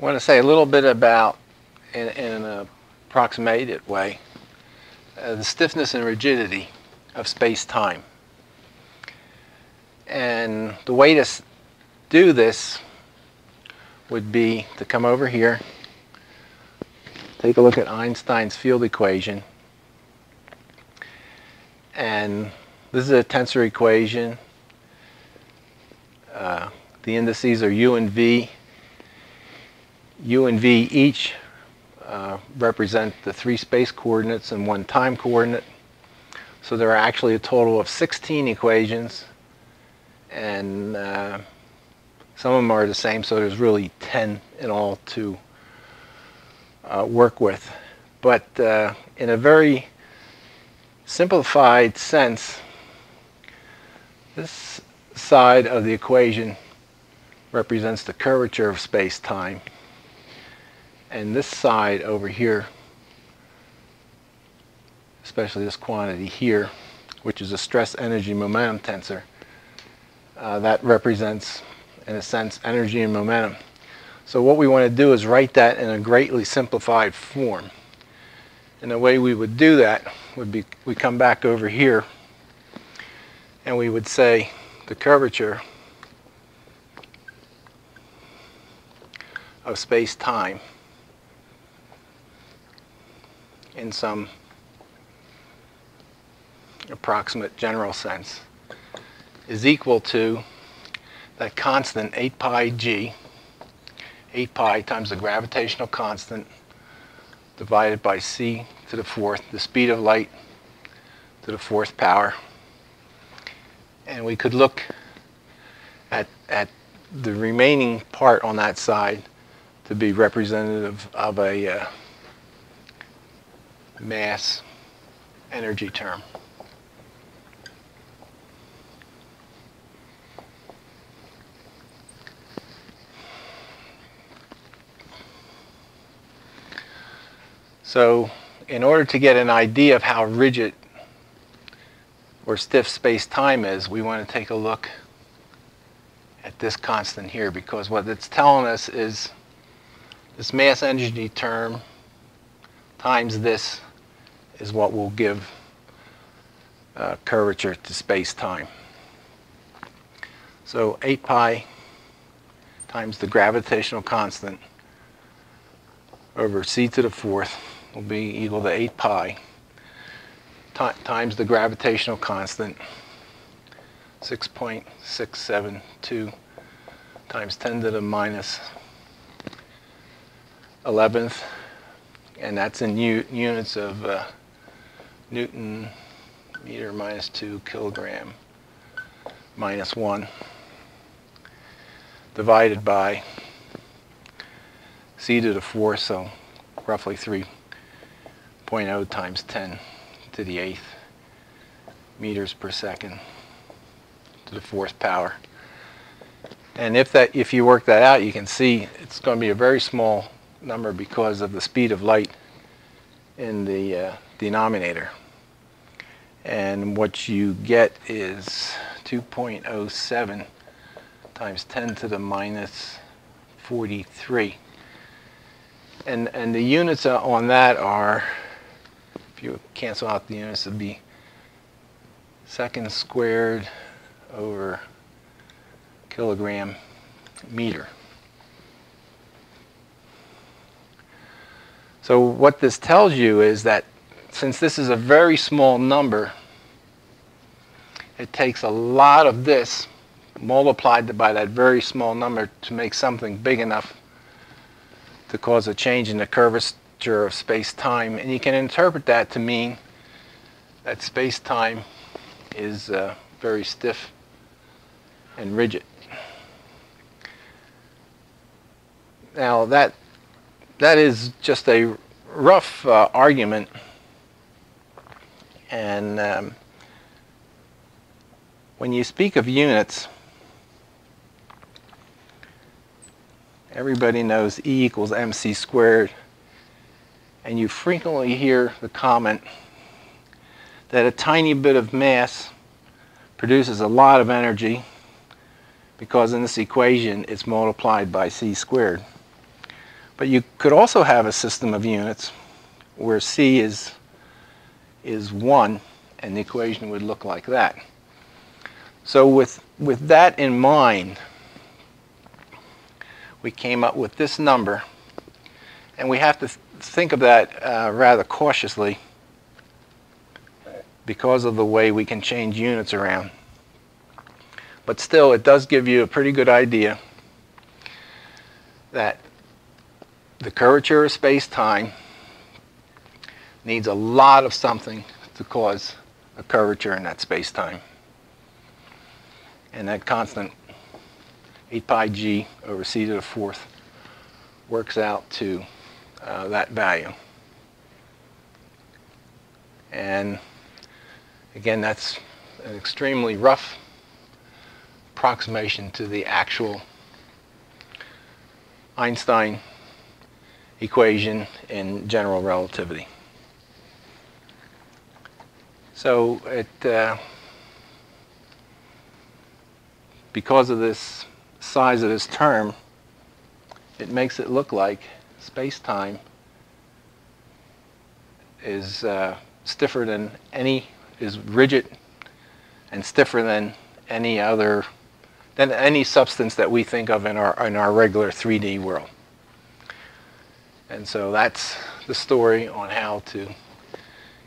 Want to say a little bit about, in, in an approximated way, uh, the stiffness and rigidity of space-time. And the way to do this would be to come over here, take a look at Einstein's field equation, and this is a tensor equation. Uh, the indices are u and v. u and v each uh, represent the three space coordinates and one time coordinate. So there are actually a total of 16 equations and uh, some of them are the same so there's really 10 in all to uh, work with. But uh, in a very simplified sense, this side of the equation represents the curvature of space-time and this side over here, especially this quantity here, which is a stress energy momentum tensor, uh, that represents, in a sense, energy and momentum. So what we want to do is write that in a greatly simplified form. And the way we would do that would be, we come back over here and we would say the curvature of space-time in some approximate general sense is equal to that constant 8 pi g, 8 pi times the gravitational constant divided by c to the fourth, the speed of light to the fourth power. And we could look at, at the remaining part on that side to be representative of a uh, mass energy term. So in order to get an idea of how rigid or stiff space-time is, we want to take a look at this constant here because what it's telling us is this mass energy term times this is what will give uh, curvature to space-time. So 8 pi times the gravitational constant over c to the fourth will be equal to 8 pi times the gravitational constant 6.672 times 10 to the minus 11th and that's in units of uh, Newton meter minus 2 kilogram minus 1 divided by c to the 4, so roughly 3.0 times 10 to the 8th meters per second to the fourth power. And if that, if you work that out, you can see it's going to be a very small number because of the speed of light in the uh, denominator. And what you get is 2.07 times 10 to the minus 43. And, and the units on that are, if you cancel out the units, it would be seconds squared over kilogram meter. So what this tells you is that since this is a very small number, it takes a lot of this multiplied by that very small number to make something big enough to cause a change in the curvature of space-time. And you can interpret that to mean that space-time is uh, very stiff and rigid. Now that that is just a rough uh, argument and um, when you speak of units everybody knows E equals mc squared and you frequently hear the comment that a tiny bit of mass produces a lot of energy because in this equation it's multiplied by c squared. But you could also have a system of units where c is, is 1, and the equation would look like that. So with, with that in mind, we came up with this number, and we have to th- think of that uh, rather cautiously because of the way we can change units around. But still, it does give you a pretty good idea that the curvature of space-time needs a lot of something to cause a curvature in that space-time. And that constant 8 pi g over c to the fourth works out to uh, that value. And again, that's an extremely rough approximation to the actual Einstein equation in general relativity. So it, uh, because of this size of this term, it makes it look like space-time is uh, stiffer than any, is rigid and stiffer than any other, than any substance that we think of in our, in our regular 3D world. And so that's the story on how to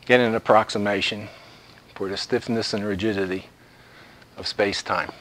get an approximation for the stiffness and rigidity of space-time.